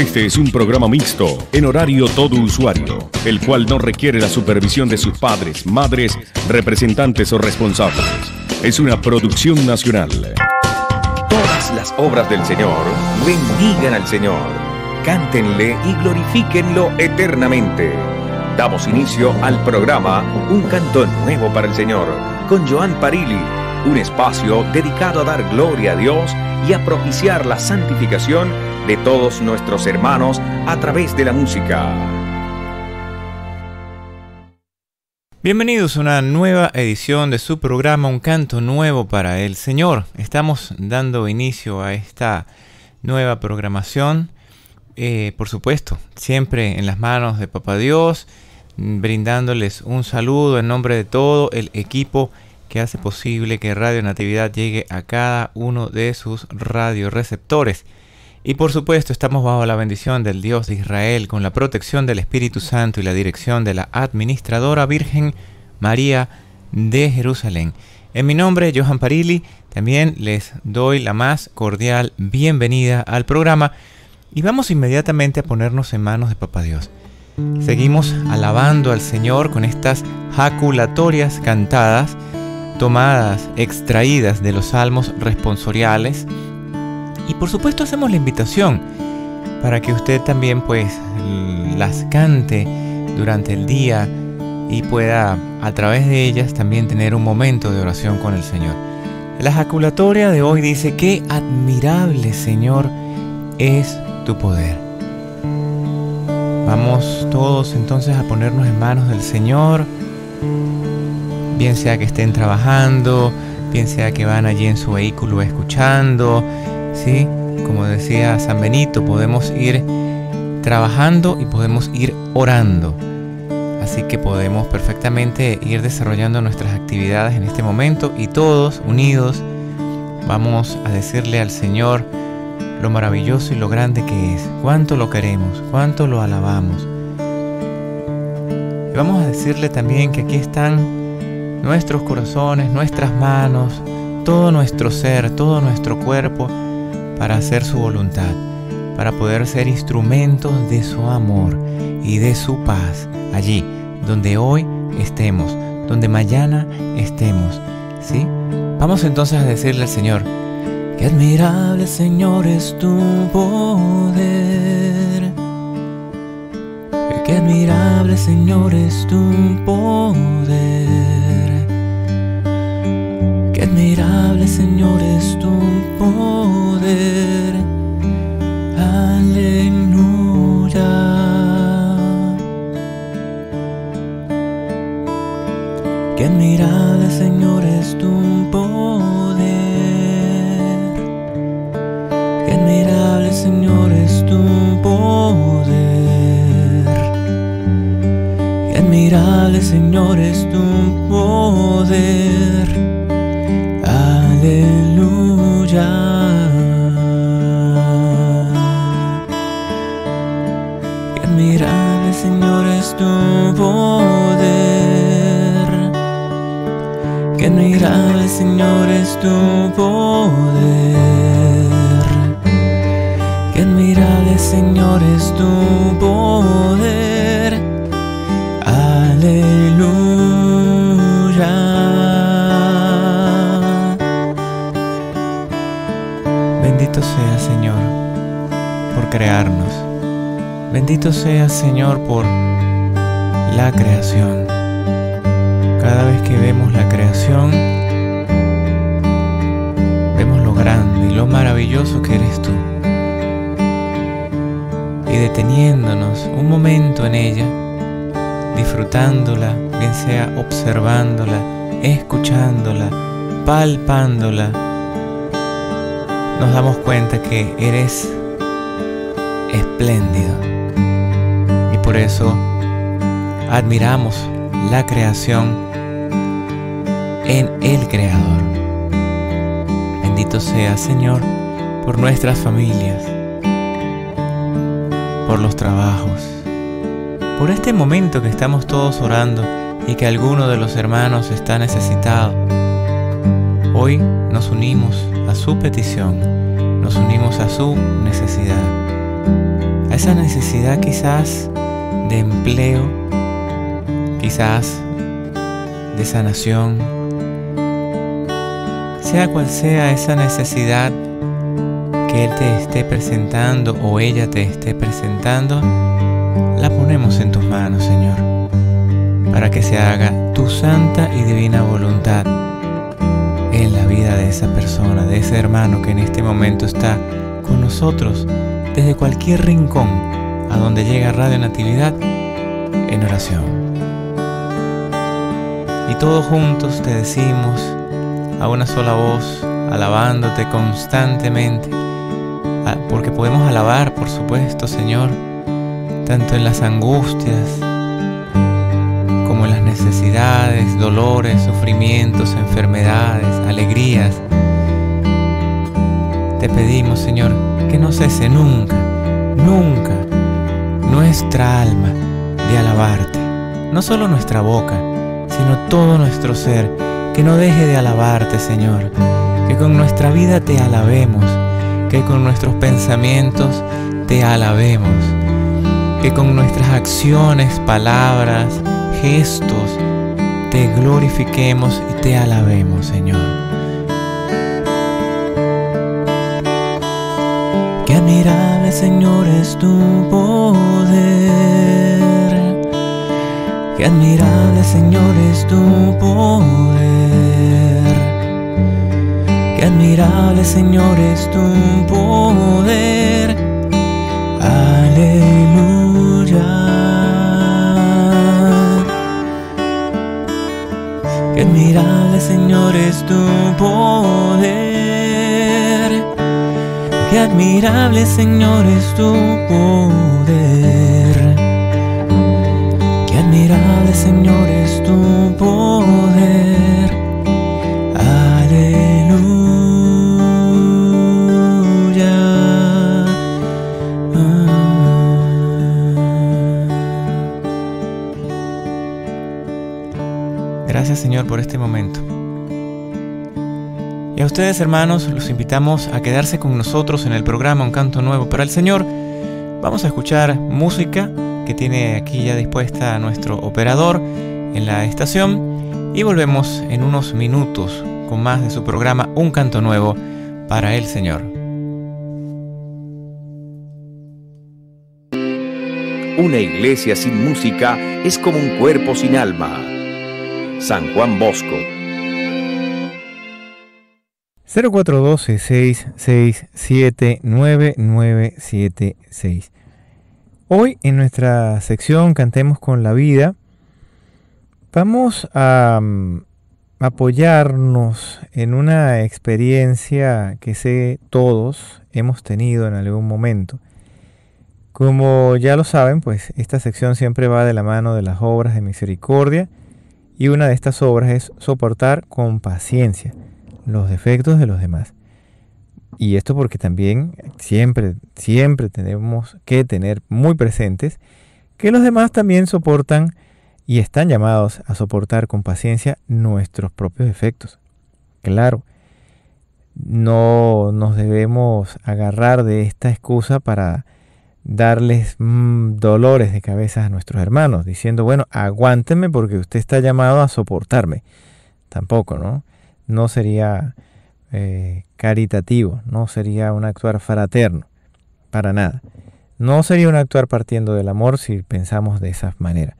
Este es un programa mixto, en horario todo usuario, el cual no requiere la supervisión de sus padres, madres, representantes o responsables. Es una producción nacional. Todas las obras del Señor bendigan al Señor, cántenle y glorifíquenlo eternamente. Damos inicio al programa Un canto nuevo para el Señor con Joan Parili, un espacio dedicado a dar gloria a Dios y a propiciar la santificación de todos nuestros hermanos a través de la música. Bienvenidos a una nueva edición de su programa Un canto nuevo para el Señor. Estamos dando inicio a esta nueva programación. Eh, por supuesto, siempre en las manos de Papá Dios, brindándoles un saludo en nombre de todo el equipo que hace posible que Radio Natividad llegue a cada uno de sus radioreceptores. Y por supuesto estamos bajo la bendición del Dios de Israel, con la protección del Espíritu Santo y la dirección de la Administradora Virgen María de Jerusalén. En mi nombre, Johan Parili, también les doy la más cordial bienvenida al programa y vamos inmediatamente a ponernos en manos de Papá Dios. Seguimos alabando al Señor con estas jaculatorias cantadas, tomadas, extraídas de los salmos responsoriales, y por supuesto hacemos la invitación para que usted también pues las cante durante el día y pueda a través de ellas también tener un momento de oración con el Señor. La ejaculatoria de hoy dice, qué admirable Señor es tu poder. Vamos todos entonces a ponernos en manos del Señor, bien sea que estén trabajando, bien sea que van allí en su vehículo escuchando, ¿sí? Como decía San Benito, podemos ir trabajando y podemos ir orando. Así que podemos perfectamente ir desarrollando nuestras actividades en este momento y todos unidos vamos a decirle al Señor lo maravilloso y lo grande que es, cuánto lo queremos, cuánto lo alabamos. Y vamos a decirle también que aquí están nuestros corazones, nuestras manos, todo nuestro ser, todo nuestro cuerpo para hacer su voluntad, para poder ser instrumentos de su amor y de su paz allí donde hoy estemos, donde mañana estemos. ¿Sí? Vamos entonces a decirle al Señor, qué admirable Señor es tu poder. Qué admirable Señor es tu poder. Admirable Señor es tu poder. Aleluya. Qué admirable Señor es tu poder. Qué admirable Señor es tu poder. Qué admirable Señor es tu poder. Qué admirable Señor es tu poder. Qué admirable Señor es tu poder. Qué admirable Señor es tu poder. Crearnos. Bendito sea Señor por la creación. Cada vez que vemos la creación, vemos lo grande y lo maravilloso que eres tú. Y deteniéndonos un momento en ella, disfrutándola, bien sea observándola, escuchándola, palpándola, nos damos cuenta que eres espléndido. Y por eso admiramos la creación en el Creador. Bendito sea Señor por nuestras familias, por los trabajos, por este momento que estamos todos orando y que alguno de los hermanos está necesitado. Hoy nos unimos a su petición, nos unimos a su necesidad, esa necesidad quizás de empleo, quizás de sanación, sea cual sea esa necesidad que Él te esté presentando o ella te esté presentando, la ponemos en tus manos, Señor, para que se haga tu santa y divina voluntad en la vida de esa persona, de ese hermano que en este momento está con nosotros desde cualquier rincón a donde llega Radio Natividad en oración. Y todos juntos te decimos a una sola voz, alabándote constantemente, porque podemos alabar, por supuesto, Señor, tanto en las angustias como en las necesidades, dolores, sufrimientos, enfermedades, alegrías. Te pedimos, Señor, que no cese nunca, nunca nuestra alma de alabarte. No solo nuestra boca, sino todo nuestro ser, que no deje de alabarte, Señor. Que con nuestra vida te alabemos, que con nuestros pensamientos te alabemos, que con nuestras acciones, palabras, gestos, te glorifiquemos y te alabemos, Señor. Admirable, Señor, es tu poder. Qué admirable, Señor, es tu poder. Qué admirable, Señor, es tu poder. Aleluya. Qué admirable, Señor, es tu poder. Qué admirable, Señor, es tu poder. Qué admirable, Señor, es tu poder. Aleluya. Gracias, Señor, por este momento. Y a ustedes hermanos los invitamos a quedarse con nosotros en el programa Un Canto Nuevo para el Señor. Vamos a escuchar música que tiene aquí ya dispuesta nuestro operador en la estación y volvemos en unos minutos con más de su programa Un Canto Nuevo para el Señor. Una iglesia sin música es como un cuerpo sin alma. San Juan Bosco 0412-667-9976. Hoy en nuestra sección Cantemos con la Vida vamos a mm, apoyarnos en una experiencia que sé todos hemos tenido en algún momento. Como ya lo saben, pues esta sección siempre va de la mano de las obras de misericordia y una de estas obras es soportar con paciencia los defectos de los demás. Y esto porque también siempre, siempre tenemos que tener muy presentes que los demás también soportan y están llamados a soportar con paciencia nuestros propios defectos. Claro, no nos debemos agarrar de esta excusa para darles mm, dolores de cabeza a nuestros hermanos, diciendo, bueno, aguántenme porque usted está llamado a soportarme. Tampoco, ¿no? No sería eh, caritativo, no sería un actuar fraterno, para nada. No sería un actuar partiendo del amor si pensamos de esa manera.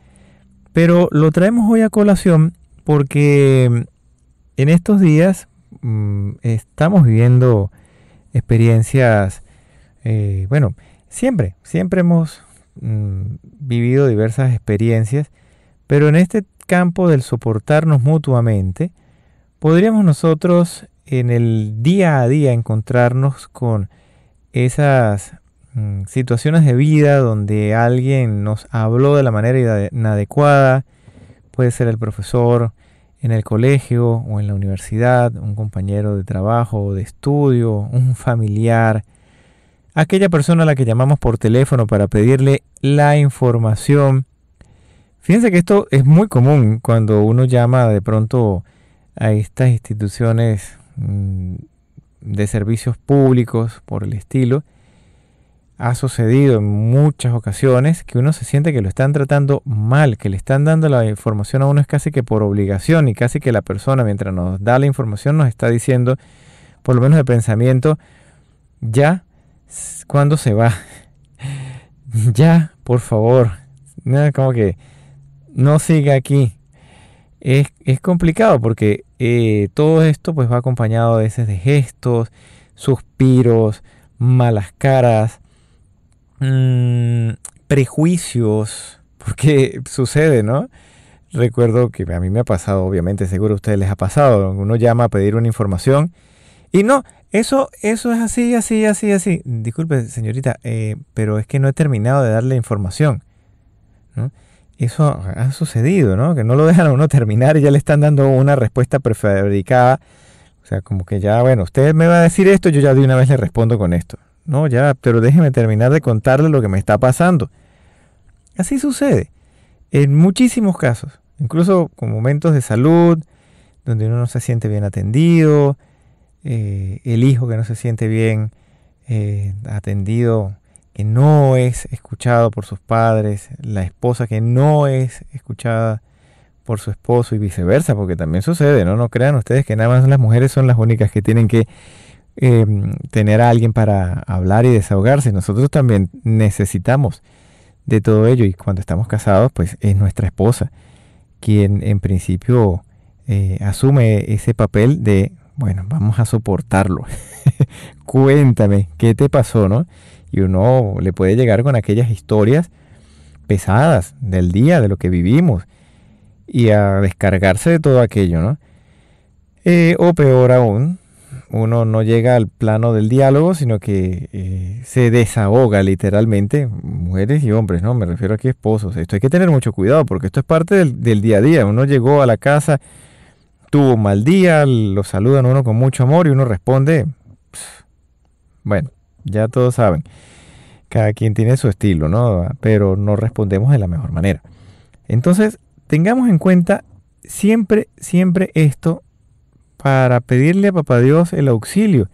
Pero lo traemos hoy a colación porque mm, en estos días mm, estamos viviendo experiencias, eh, bueno, siempre, siempre hemos mm, vivido diversas experiencias, pero en este campo del soportarnos mutuamente, podríamos nosotros en el día a día encontrarnos con esas mm, situaciones de vida donde alguien nos habló de la manera inadecuada, puede ser el profesor en el colegio o en la universidad, un compañero de trabajo de estudio, un familiar, aquella persona a la que llamamos por teléfono para pedirle la información. Fíjense que esto es muy común cuando uno llama de pronto a estas instituciones mm, de servicios públicos por el estilo, ha sucedido en muchas ocasiones que uno se siente que lo están tratando mal, que le están dando la información a uno es casi que por obligación y casi que la persona mientras nos da la información nos está diciendo, por lo menos de pensamiento, ya, cuando se va? ya, por favor. Como que no siga aquí. Es, complicado porque eh, todo esto pues va acompañado a veces de gestos, suspiros, malas caras, mm, prejuicios, porque sucede, ¿no? Recuerdo que a mí me ha pasado, obviamente, seguro a ustedes les ha pasado, uno llama a pedir una información y no, eso, eso es así, así, así, así. Disculpe, señorita, eh, pero es que no he terminado de darle información. Eso ha sucedido, ¿no? Que no lo dejan a uno terminar y ya le están dando una respuesta prefabricada. O sea, como que ya, bueno, usted me va a decir esto, yo ya de una vez le respondo con esto. No, ya, pero déjeme terminar de contarle lo que me está pasando. Así sucede en muchísimos casos, incluso con momentos de salud, donde uno no se siente bien atendido, eh, el hijo que no se siente bien eh, atendido, que no es escuchado por sus padres, la esposa que no es escuchada por su esposo y viceversa, porque también sucede, ¿no? No crean ustedes que nada más las mujeres son las únicas que tienen que em, tener a alguien para hablar y desahogarse. Nosotros también necesitamos de todo ello y cuando estamos casados, pues es nuestra esposa quien en principio eh, asume ese papel de bueno, vamos a soportarlo. Cuéntame, ¿qué te pasó, no? Y uno le puede llegar con aquellas historias pesadas del día, de lo que vivimos, y a descargarse de todo aquello, ¿no? Eh, o peor aún, uno no llega al plano del diálogo, sino que eh, se desahoga literalmente, mujeres y hombres, ¿no? Me refiero aquí a esposos. Esto hay que tener mucho cuidado porque esto es parte del, día a día. Uno llegó a la casa tuvo un mal día, lo saludan uno con mucho amor y uno responde, bueno, ya todos saben, cada quien tiene su estilo, ¿no? Pero no respondemos de la mejor manera. Entonces, tengamos en cuenta siempre, siempre esto para pedirle a Papá Dios el auxilio.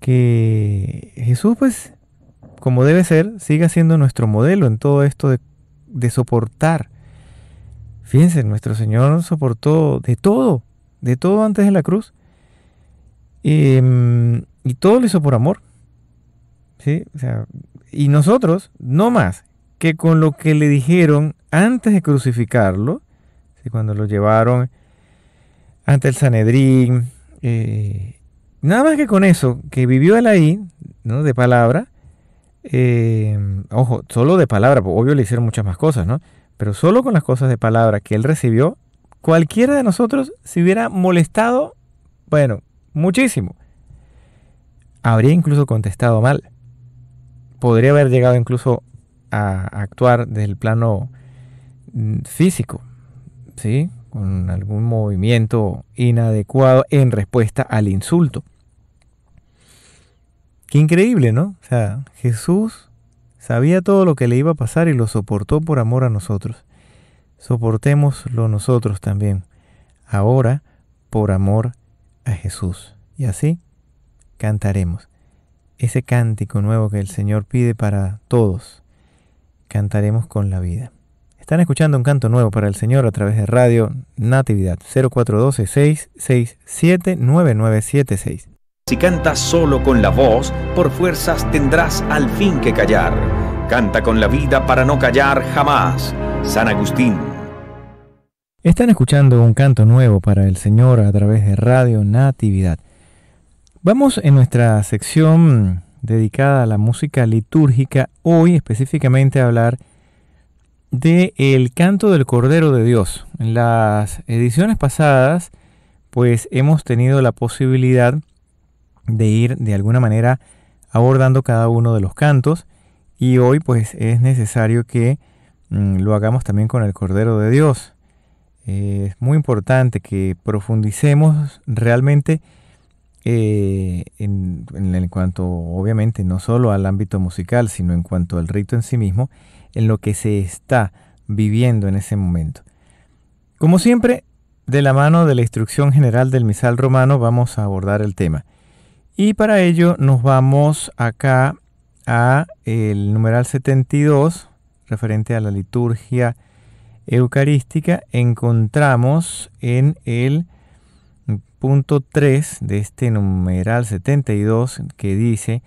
Que Jesús, pues, como debe ser, siga siendo nuestro modelo en todo esto de, soportar. Fíjense, nuestro Señor soportó de todo, de todo antes de la cruz. Em, y todo lo hizo por amor. ¿Sí? y nosotros, no más que con lo que le dijeron antes de crucificarlo, cuando lo llevaron ante el Sanedrín, eh, nada más que con eso, que vivió él ahí, ¿no? de palabra, em, ojo, solo de palabra, porque obvio le hicieron muchas más cosas, ¿no? Pero solo con las cosas de palabra que él recibió, cualquiera de nosotros se hubiera molestado, bueno, muchísimo. Habría incluso contestado mal. Podría haber llegado incluso a actuar del plano mm, físico, ¿sí? Con algún movimiento inadecuado en respuesta al insulto. Qué increíble, ¿no? O sea, Jesús sabía todo lo que le iba a pasar y lo soportó por amor a nosotros soportémoslo nosotros también, ahora por amor a Jesús. Y así cantaremos ese cántico nuevo que el Señor pide para todos. Cantaremos con la vida. Están escuchando un canto nuevo para el Señor a través de Radio Natividad 0412 667 9976. Si cantas solo con la voz, por fuerzas tendrás al fin que callar. Canta con la vida para no callar jamás. San Agustín. Están escuchando un canto nuevo para el Señor a través de Radio Natividad. Vamos en nuestra sección dedicada a la música litúrgica, hoy específicamente a hablar de el canto del Cordero de Dios. En las ediciones pasadas, pues hemos tenido la posibilidad de ir de alguna manera abordando cada uno de los cantos. Y hoy pues es necesario que mm, lo hagamos también con el Cordero de Dios. Es muy importante que profundicemos realmente eh, en, en, cuanto, obviamente, no solo al ámbito musical, sino en cuanto al rito en sí mismo, en lo que se está viviendo en ese momento. Como siempre, de la mano de la instrucción general del misal romano vamos a abordar el tema. Y para ello nos vamos acá a el numeral 72, referente a la liturgia eucarística, encontramos en el punto 3 de este numeral 72 que dice,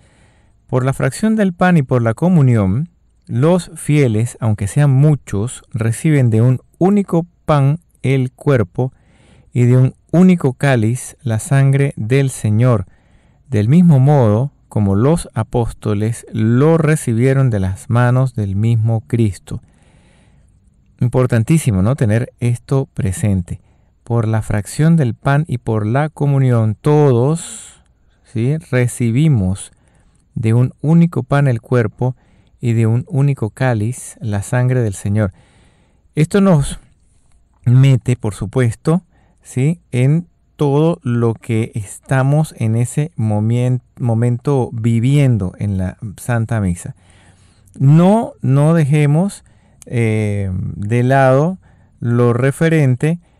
por la fracción del pan y por la comunión, los fieles, aunque sean muchos, reciben de un único pan el cuerpo y de un único cáliz la sangre del Señor, del mismo modo como los apóstoles lo recibieron de las manos del mismo Cristo. Importantísimo, ¿no? Tener esto presente. Por la fracción del pan y por la comunión, todos ¿sí? recibimos de un único pan el cuerpo y de un único cáliz la sangre del Señor. Esto nos mete, por supuesto, ¿sí? en todo lo que estamos en ese momento viviendo en la Santa Misa. No, no dejemos eh, de lado lo referente a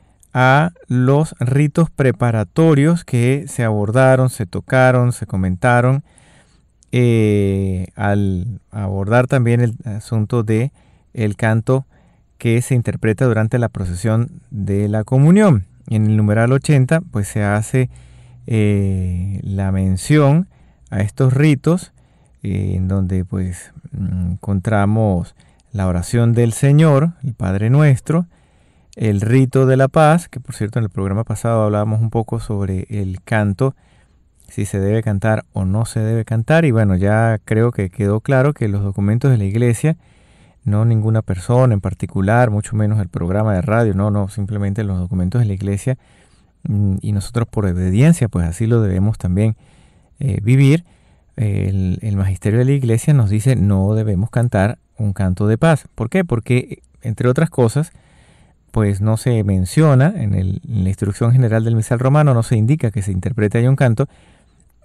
los ritos preparatorios que se abordaron, se tocaron, se comentaron, eh, al abordar también el asunto de el canto que se interpreta durante la procesión de la comunión. En el numeral 80 pues se hace eh, la mención a estos ritos eh, en donde pues mm, encontramos la oración del Señor, el Padre Nuestro, el rito de la paz, que por cierto en el programa pasado hablábamos un poco sobre el canto, si se debe cantar o no se debe cantar, y bueno, ya creo que quedó claro que los documentos de la iglesia no ninguna persona en particular, mucho menos el programa de radio, no, no, simplemente los documentos de la iglesia mm, y nosotros por obediencia, pues así lo debemos también eh, vivir. El, el, magisterio de la iglesia nos dice no debemos cantar un canto de paz. ¿Por qué? Porque, entre otras cosas, pues no se menciona en, la instrucción general del misal romano, no se indica que se interprete ahí un canto.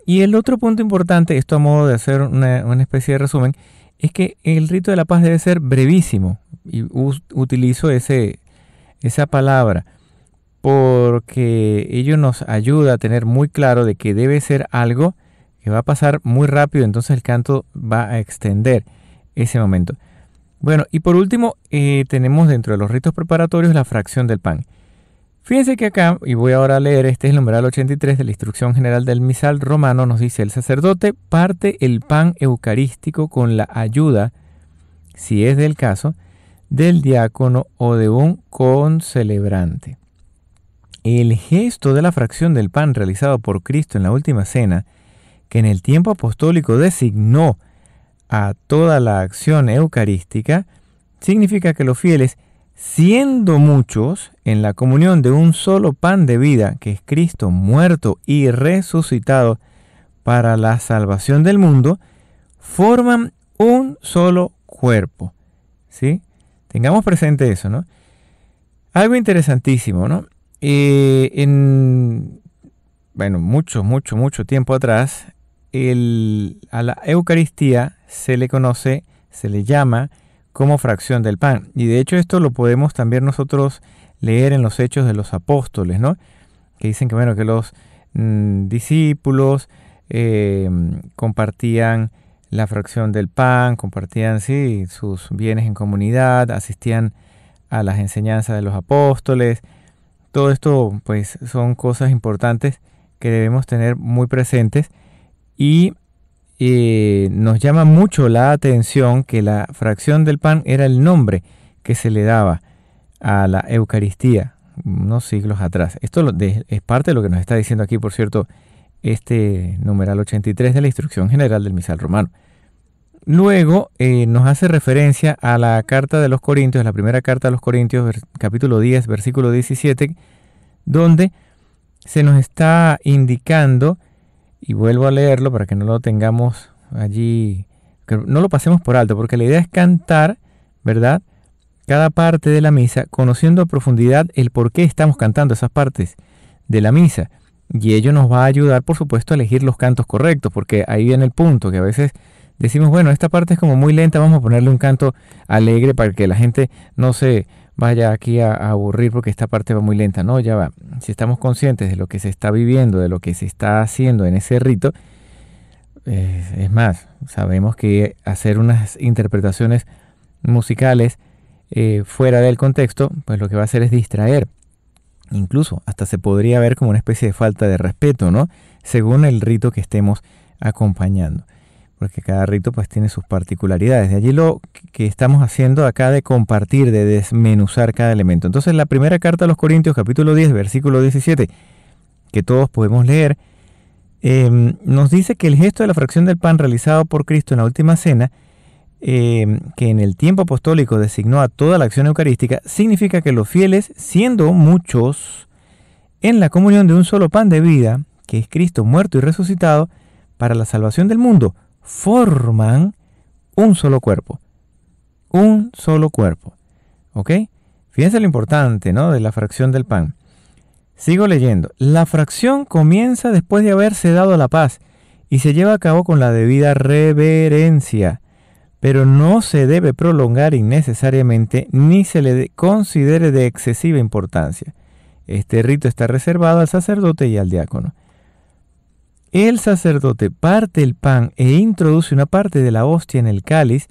Y el otro punto importante, esto a modo de hacer una, una especie de resumen, es que el rito de la paz debe ser brevísimo. Y utilizo ese, esa palabra porque ello nos ayuda a tener muy claro de que debe ser algo que va a pasar muy rápido, entonces el canto va a extender ese momento. Bueno, y por último, eh, tenemos dentro de los ritos preparatorios la fracción del pan. Fíjense que acá, y voy ahora a leer, este es el numeral 83 de la instrucción general del misal romano, nos dice, el sacerdote parte el pan eucarístico con la ayuda, si es del caso, del diácono o de un concelebrante. El gesto de la fracción del pan realizado por Cristo en la última cena, que en el tiempo apostólico designó a toda la acción eucarística, significa que los fieles siendo muchos en la comunión de un solo pan de vida, que es Cristo muerto y resucitado para la salvación del mundo, forman un solo cuerpo. ¿Sí? Tengamos presente eso, ¿no? Algo interesantísimo, ¿no? Eh, en, bueno, mucho, mucho, mucho tiempo atrás, a la Eucaristía se le conoce, se le llama como fracción del pan. Y de hecho esto lo podemos también nosotros leer en los hechos de los apóstoles, ¿no? Que dicen que, bueno, que los mm, discípulos eh, compartían la fracción del pan, compartían, sí, sus bienes en comunidad, asistían a las enseñanzas de los apóstoles. Todo esto, pues, son cosas importantes que debemos tener muy presentes y eh, nos llama mucho la atención que la fracción del pan era el nombre que se le daba a la Eucaristía unos siglos atrás. Esto es parte de lo que nos está diciendo aquí, por cierto, este numeral 83 de la instrucción general del misal romano. Luego eh, nos hace referencia a la carta de los Corintios, la primera carta de los Corintios, capítulo 10, versículo 17, donde se nos está indicando y vuelvo a leerlo para que no lo tengamos allí, que no lo pasemos por alto, porque la idea es cantar, ¿verdad? Cada parte de la misa, conociendo a profundidad el por qué estamos cantando esas partes de la misa. Y ello nos va a ayudar, por supuesto, a elegir los cantos correctos, porque ahí viene el punto, que a veces decimos, bueno, esta parte es como muy lenta, vamos a ponerle un canto alegre para que la gente no se vaya aquí a, aburrir porque esta parte va muy lenta. No, ya va. Si estamos conscientes de lo que se está viviendo, de lo que se está haciendo en ese rito, es más, sabemos que hacer unas interpretaciones musicales eh, fuera del contexto, pues lo que va a hacer es distraer. Incluso hasta se podría ver como una especie de falta de respeto, ¿no? Según el rito que estemos acompañando. Porque cada rito pues tiene sus particularidades. De allí lo que estamos haciendo acá de compartir, de desmenuzar cada elemento. Entonces la primera carta a los Corintios, capítulo 10, versículo 17, que todos podemos leer, em, nos dice que el gesto de la fracción del pan realizado por Cristo en la última cena Em, que en el tiempo apostólico designó a toda la acción eucarística, significa que los fieles, siendo muchos, en la comunión de un solo pan de vida, que es Cristo muerto y resucitado, para la salvación del mundo, forman un solo cuerpo. Un solo cuerpo. ¿Ok? Fíjense lo importante, ¿no? De la fracción del pan. Sigo leyendo. La fracción comienza después de haberse dado la paz y se lleva a cabo con la debida reverencia pero no se debe prolongar innecesariamente ni se le considere de excesiva importancia. Este rito está reservado al sacerdote y al diácono. El sacerdote parte el pan e introduce una parte de la hostia en el cáliz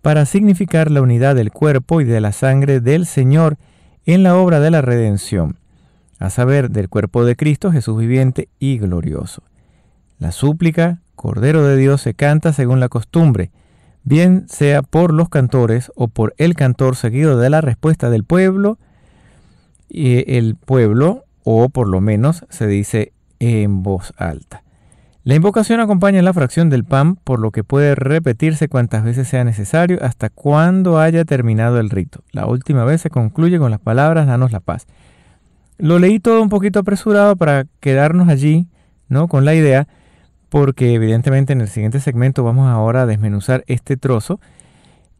para significar la unidad del cuerpo y de la sangre del Señor en la obra de la redención, a saber, del cuerpo de Cristo Jesús viviente y glorioso. La súplica, Cordero de Dios, se canta según la costumbre, bien sea por los cantores o por el cantor seguido de la respuesta del pueblo, y el pueblo, o por lo menos se dice en voz alta. La invocación acompaña la fracción del pan, por lo que puede repetirse cuantas veces sea necesario hasta cuando haya terminado el rito. La última vez se concluye con las palabras Danos la paz. Lo leí todo un poquito apresurado para quedarnos allí, ¿no? Con la idea porque evidentemente en el siguiente segmento vamos ahora a desmenuzar este trozo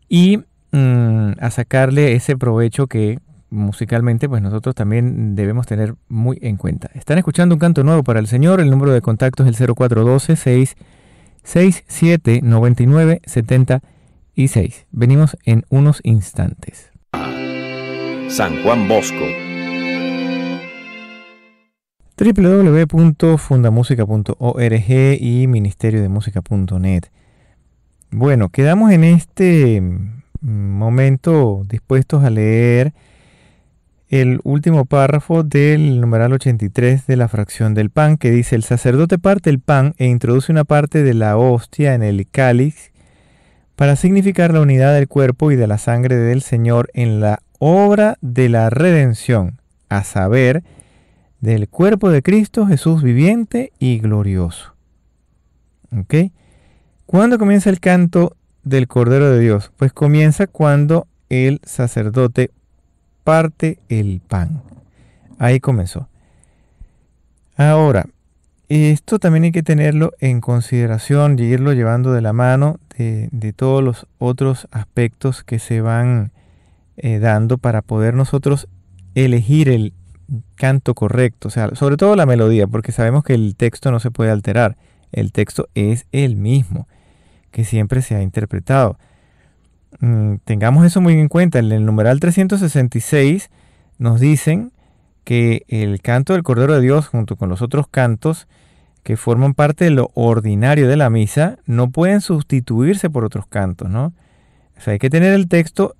y mm, a sacarle ese provecho que musicalmente pues nosotros también debemos tener muy en cuenta. Están escuchando un canto nuevo para el Señor, el número de contacto es el 0412 667 99 76. Venimos en unos instantes. San Juan Bosco www.fundamusica.org y ministeriodemusica.net. Bueno, quedamos en este momento dispuestos a leer el último párrafo del numeral 83 de la fracción del pan, que dice, el sacerdote parte el pan e introduce una parte de la hostia en el cáliz para significar la unidad del cuerpo y de la sangre del Señor en la obra de la redención, a saber, del cuerpo de Cristo Jesús viviente y glorioso. ¿Ok? ¿Cuándo comienza el canto del Cordero de Dios? Pues comienza cuando el sacerdote parte el pan. Ahí comenzó. Ahora, esto también hay que tenerlo en consideración y irlo llevando de la mano de, todos los otros aspectos que se van eh, dando para poder nosotros elegir el, canto correcto, o sea, sobre todo la melodía, porque sabemos que el texto no se puede alterar, el texto es el mismo, que siempre se ha interpretado. Mm, tengamos eso muy en cuenta, en el numeral 366 nos dicen que el canto del Cordero de Dios junto con los otros cantos que forman parte de lo ordinario de la misa no pueden sustituirse por otros cantos, ¿no? O sea, hay que tener el texto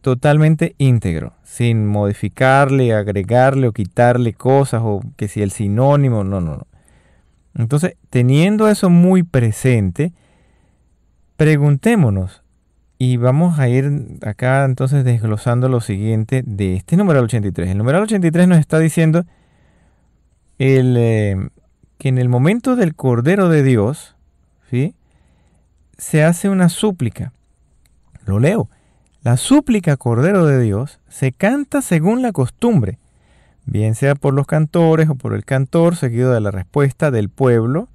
totalmente íntegro, sin modificarle, agregarle o quitarle cosas o que si el sinónimo, no, no, no. Entonces, teniendo eso muy presente, preguntémonos y vamos a ir acá entonces desglosando lo siguiente de este numeral 83. El numeral 83 nos está diciendo el, eh, que en el momento del Cordero de Dios, ¿sí? se hace una súplica. Lo leo. La súplica Cordero de Dios se canta según la costumbre, bien sea por los cantores o por el cantor, seguido de la respuesta del pueblo,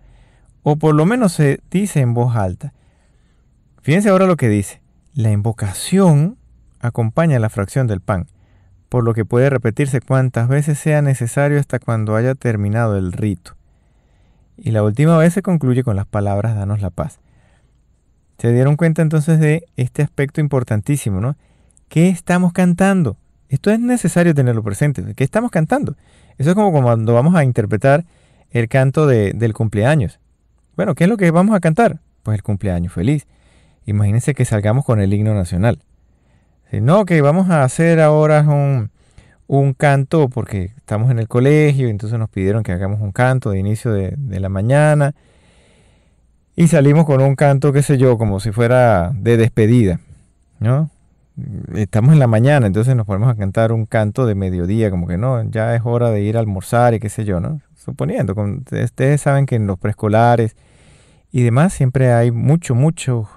o por lo menos se dice en voz alta. Fíjense ahora lo que dice. La invocación acompaña la fracción del pan, por lo que puede repetirse cuantas veces sea necesario hasta cuando haya terminado el rito. Y la última vez se concluye con las palabras Danos la paz. Se dieron cuenta entonces de este aspecto importantísimo, ¿no? ¿Qué estamos cantando? Esto es necesario tenerlo presente. ¿Qué estamos cantando? Eso es como cuando vamos a interpretar el canto del cumpleaños. Bueno, ¿qué es lo que vamos a cantar? Pues el cumpleaños feliz. Imagínense que salgamos con el himno nacional. No, que vamos a hacer ahora un, un canto porque estamos en el colegio, entonces nos pidieron que hagamos un canto de inicio de, la mañana. Y salimos con un canto, qué sé yo, como si fuera de despedida, ¿no? Estamos en la mañana, entonces nos ponemos a cantar un canto de mediodía, como que no, ya es hora de ir a almorzar y qué sé yo, ¿no? Suponiendo, ustedes saben que en los preescolares y demás siempre hay mucho, mucho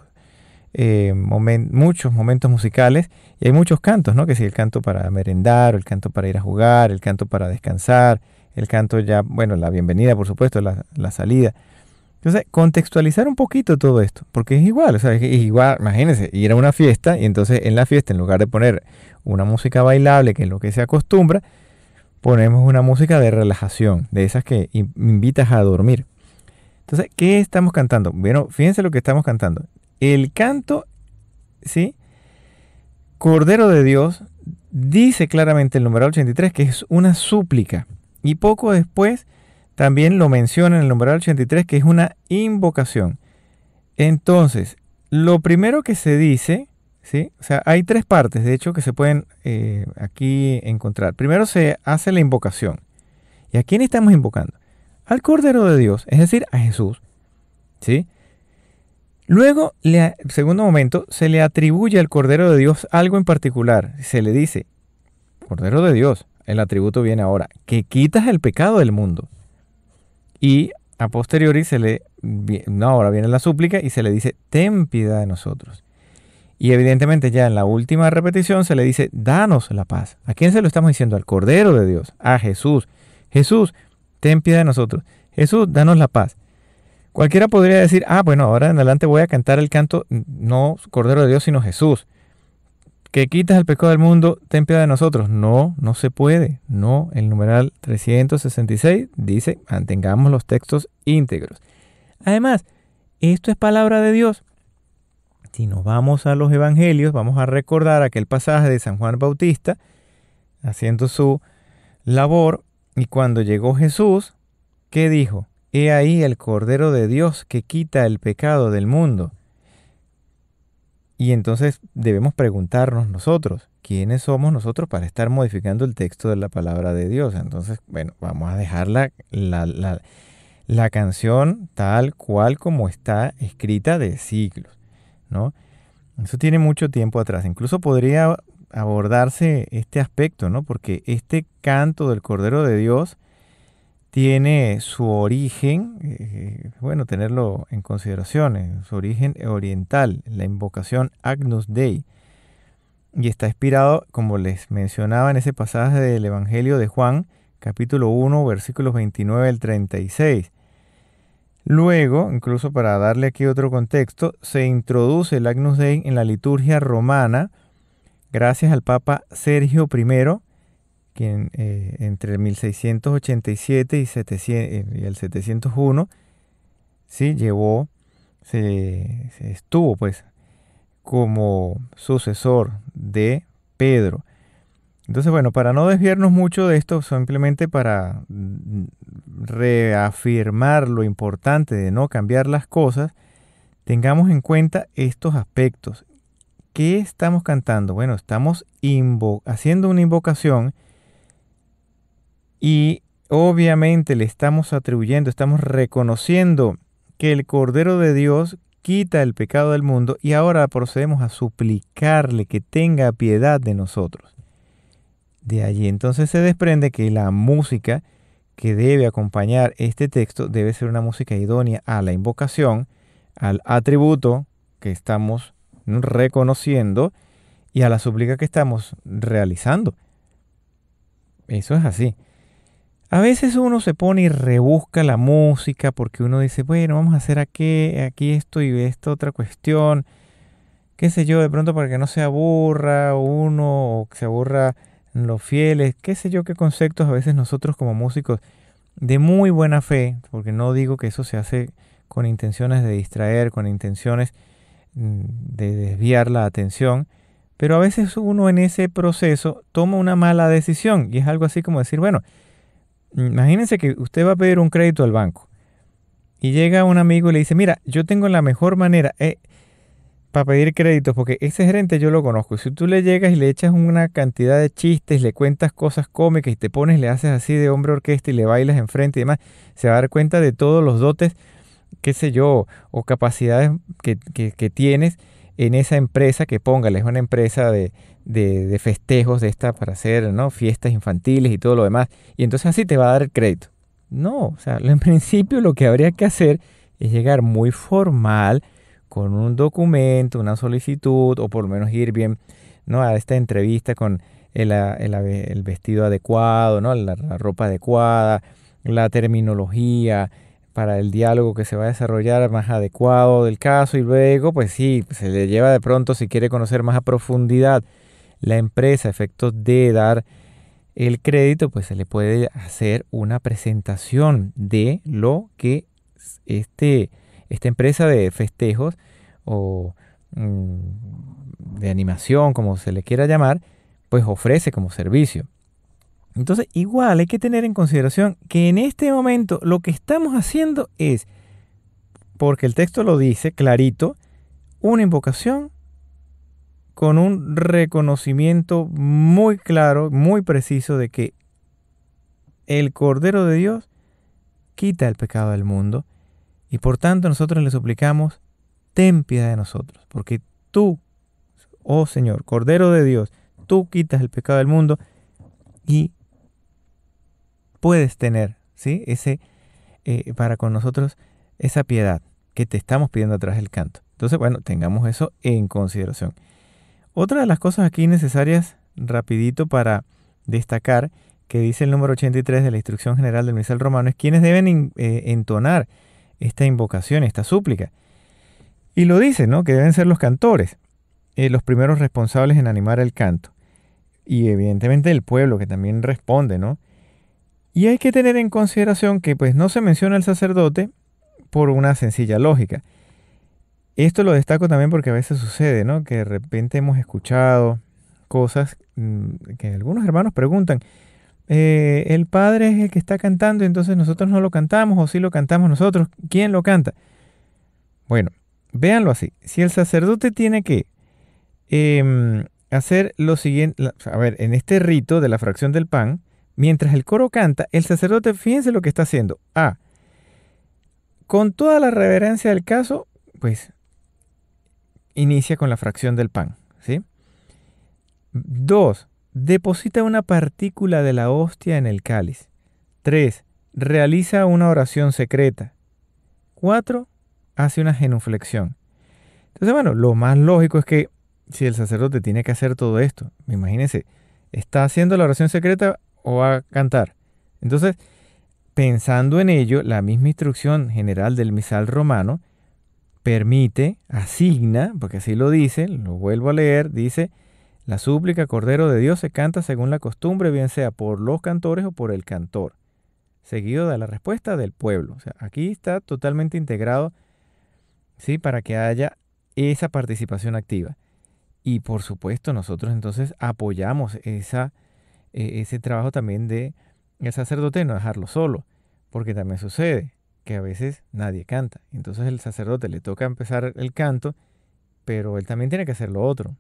eh, muchos momentos musicales y hay muchos cantos, ¿no? Que si el canto para merendar, el canto para ir a jugar, el canto para descansar, el canto ya, bueno, la bienvenida, por supuesto, la, la salida. Entonces, contextualizar un poquito todo esto, porque es igual, o sea, es igual, imagínense, ir a una fiesta y entonces en la fiesta, en lugar de poner una música bailable, que es lo que se acostumbra, ponemos una música de relajación, de esas que invitas a dormir. Entonces, ¿qué estamos cantando? Bueno, fíjense lo que estamos cantando. El canto, ¿sí? Cordero de Dios dice claramente el numeral 83 que es una súplica. Y poco después también lo menciona en el numeral 83 que es una invocación. Entonces, lo primero que se dice, ¿sí? O sea, hay tres partes, de hecho, que se pueden eh, aquí encontrar. Primero se hace la invocación. ¿Y a quién estamos invocando? Al Cordero de Dios, es decir, a Jesús. ¿Sí? Luego, le, segundo momento, se le atribuye al Cordero de Dios algo en particular. Se le dice, Cordero de Dios, el atributo viene ahora, que quitas el pecado del mundo. Y a posteriori se le, no, ahora viene la súplica y se le dice, ten piedad de nosotros. Y evidentemente ya en la última repetición se le dice, danos la paz. ¿A quién se lo estamos diciendo? Al Cordero de Dios, a Jesús. Jesús, ten piedad de nosotros. Jesús, danos la paz. Cualquiera podría decir, ah, bueno, ahora en adelante voy a cantar el canto, no Cordero de Dios, sino Jesús. Que quitas el pecado del mundo, ten piedad de nosotros. No, no se puede. No, el numeral 366 dice, mantengamos los textos íntegros. Además, esto es palabra de Dios. Si nos vamos a los evangelios, vamos a recordar aquel pasaje de San Juan Bautista, haciendo su labor, y cuando llegó Jesús, ¿qué dijo? He ahí el Cordero de Dios que quita el pecado del mundo. Y entonces debemos preguntarnos nosotros, ¿quiénes somos nosotros para estar modificando el texto de la palabra de Dios? Entonces, bueno, vamos a dejar la, la, la, canción tal cual como está escrita de siglos, ¿no? Eso tiene mucho tiempo atrás. Incluso podría abordarse este aspecto, ¿no? Porque este canto del Cordero de Dios tiene su origen, eh, bueno, tenerlo en consideración, eh, su origen oriental, la invocación Agnus Dei, y está inspirado, como les mencionaba en ese pasaje del Evangelio de Juan, capítulo 1, versículos 29 al 36. Luego, incluso para darle aquí otro contexto, se introduce el Agnus Dei en la liturgia romana gracias al Papa Sergio I, quien eh, entre 1687 y, 700, eh, y, el 701 sí llevó, se, estuvo pues como sucesor de Pedro. Entonces, bueno, para no desviarnos mucho de esto, simplemente para mm, reafirmar lo importante de no cambiar las cosas, tengamos en cuenta estos aspectos. ¿Qué estamos cantando? Bueno, estamos haciendo una invocación y obviamente le estamos atribuyendo, estamos reconociendo que el Cordero de Dios quita el pecado del mundo y ahora procedemos a suplicarle que tenga piedad de nosotros. De allí entonces se desprende que la música que debe acompañar este texto debe ser una música idónea a la invocación, al atributo que estamos reconociendo y a la súplica que estamos realizando. Eso es así. A veces uno se pone y rebusca la música porque uno dice, bueno, vamos a hacer aquí, aquí esto y esta otra cuestión, qué sé yo, de pronto para que no se aburra uno o que se aburra los fieles, qué sé yo, qué conceptos a veces nosotros como músicos de muy buena fe, porque no digo que eso se hace con intenciones de distraer, con intenciones mm, de desviar la atención, pero a veces uno en ese proceso toma una mala decisión y es algo así como decir, bueno, Imagínense que usted va a pedir un crédito al banco y llega un amigo y le dice, mira, yo tengo la mejor manera eh, para pedir créditos, porque ese gerente yo lo conozco. Si tú le llegas y le echas una cantidad de chistes, le cuentas cosas cómicas y te pones, le haces así de hombre orquesta y le bailas enfrente y demás, se va a dar cuenta de todos los dotes, qué sé yo, o capacidades que, tienes en esa empresa que póngale, es una empresa de, de, festejos de esta para hacer ¿no? fiestas infantiles y todo lo demás. Y entonces así te va a dar el crédito. No, o sea, en principio lo que habría que hacer es llegar muy formal con un documento, una solicitud, o por lo menos ir bien ¿no? a esta entrevista con el, el, vestido adecuado, ¿no? La, ropa adecuada, la terminología para el diálogo que se va a desarrollar más adecuado del caso y luego pues sí, se le lleva de pronto si quiere conocer más a profundidad la empresa, efectos de dar el crédito, pues se le puede hacer una presentación de lo que este, esta empresa de festejos o mm, de animación, como se le quiera llamar, pues ofrece como servicio. Entonces, igual hay que tener en consideración que en este momento lo que estamos haciendo es, porque el texto lo dice clarito, una invocación con un reconocimiento muy claro, muy preciso de que el Cordero de Dios quita el pecado del mundo y por tanto nosotros le suplicamos, ten piedad de nosotros, porque tú, oh Señor, Cordero de Dios, tú quitas el pecado del mundo y puedes tener, ¿sí? Ese, eh, para con nosotros, esa piedad que te estamos pidiendo atrás del canto. Entonces, bueno, tengamos eso en consideración. Otra de las cosas aquí necesarias, rapidito para destacar, que dice el número 83 de la Instrucción General del Misal Romano, es quienes deben eh, entonar esta invocación, esta súplica. Y lo dice, ¿no? Que deben ser los cantores, eh, los primeros responsables en animar el canto. Y evidentemente el pueblo que también responde, ¿no? Y hay que tener en consideración que pues no se menciona al sacerdote por una sencilla lógica. Esto lo destaco también porque a veces sucede, ¿no? Que de repente hemos escuchado cosas mm, que algunos hermanos preguntan, eh, el padre es el que está cantando entonces nosotros no lo cantamos o si sí lo cantamos nosotros, ¿quién lo canta? Bueno, véanlo así, si el sacerdote tiene que em, hacer lo siguiente, a ver, en este rito de la fracción del pan, mientras el coro canta, el sacerdote, fíjense lo que está haciendo. A, con toda la reverencia del caso, pues inicia con la fracción del pan. ¿sí? Dos, deposita una partícula de la hostia en el cáliz. 3. Realiza una oración secreta. 4. Hace una genuflexión. Entonces, bueno, lo más lógico es que si el sacerdote tiene que hacer todo esto, imagínense, está haciendo la oración secreta o va a cantar. Entonces, pensando en ello, la misma instrucción general del misal romano permite, asigna, porque así lo dice, lo vuelvo a leer, dice, la súplica Cordero de Dios se canta según la costumbre, bien sea por los cantores o por el cantor, seguido de la respuesta del pueblo. O sea, aquí está totalmente integrado, ¿sí? Para que haya esa participación activa. Y por supuesto, nosotros entonces apoyamos esa, e, ese trabajo también de el sacerdote, no dejarlo solo, porque también sucede que a veces nadie canta. Entonces el sacerdote le toca empezar el canto, pero él también tiene que hacer lo otro.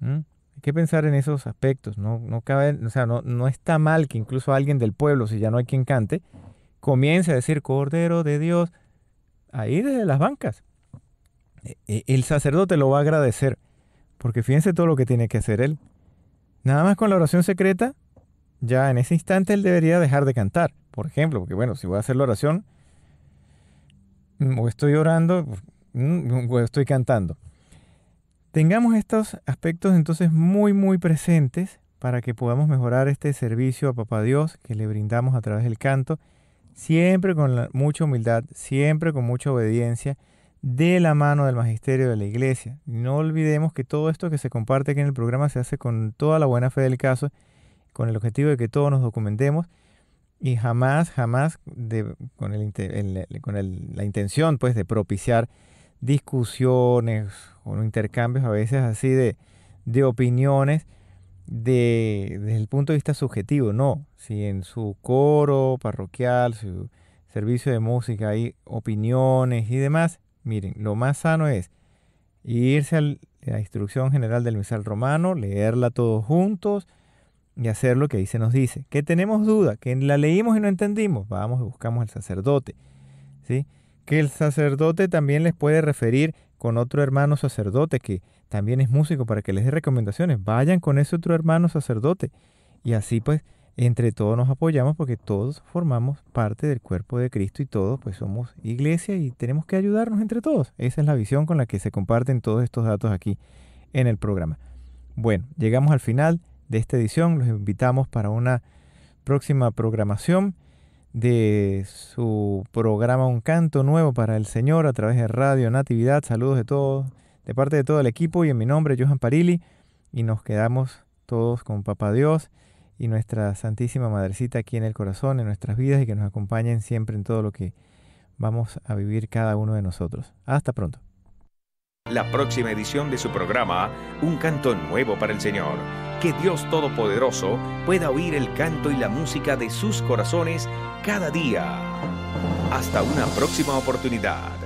Hay que pensar en esos aspectos. No, no, cabe, o sea, no, no está mal que incluso alguien del pueblo, si ya no hay quien cante, comience a decir Cordero de Dios ahí desde las bancas. E, e, el sacerdote lo va a agradecer, porque fíjense todo lo que tiene que hacer él. Nada más con la oración secreta, ya en ese instante él debería dejar de cantar, por ejemplo, porque bueno, si voy a hacer la oración, o estoy orando mm, o estoy cantando. Tengamos estos aspectos entonces muy muy presentes para que podamos mejorar este servicio a Papá Dios que le brindamos a través del canto, siempre con mucha humildad, siempre con mucha obediencia, de la mano del magisterio de la iglesia. No olvidemos que todo esto que se comparte aquí en el programa se hace con toda la buena fe del caso, con el objetivo de que todos nos documentemos y jamás, jamás con, el, con la intención pues de propiciar discusiones o intercambios a veces así de, opiniones de, desde el punto de vista subjetivo. No, si en su coro parroquial, su servicio de música hay opiniones y demás, miren, lo más sano es irse a la instrucción general del misal romano, leerla todos juntos y hacer lo que ahí se nos dice. Que tenemos duda, que la leímos y no entendimos, vamos y buscamos al sacerdote. ¿sí? Que el sacerdote también les puede referir con otro hermano sacerdote que también es músico para que les dé recomendaciones. Vayan con ese otro hermano sacerdote. Y así pues entre todos nos apoyamos porque todos formamos parte del cuerpo de Cristo y todos pues somos iglesia y tenemos que ayudarnos entre todos. Esa es la visión con la que se comparten todos estos datos aquí en el programa. Bueno, llegamos al final de esta edición. Los invitamos para una próxima programación de su programa Un Canto Nuevo para el Señor a través de Radio Natividad. Saludos de todos, de parte de todo el equipo y en mi nombre, Johan Parili. Y nos quedamos todos con Papá Dios y nuestra Santísima Madrecita aquí en el corazón, en nuestras vidas y que nos acompañen siempre en todo lo que vamos a vivir cada uno de nosotros. Hasta pronto. La próxima edición de su programa, Un canto nuevo para el Señor. Que Dios Todopoderoso pueda oír el canto y la música de sus corazones cada día. Hasta una próxima oportunidad.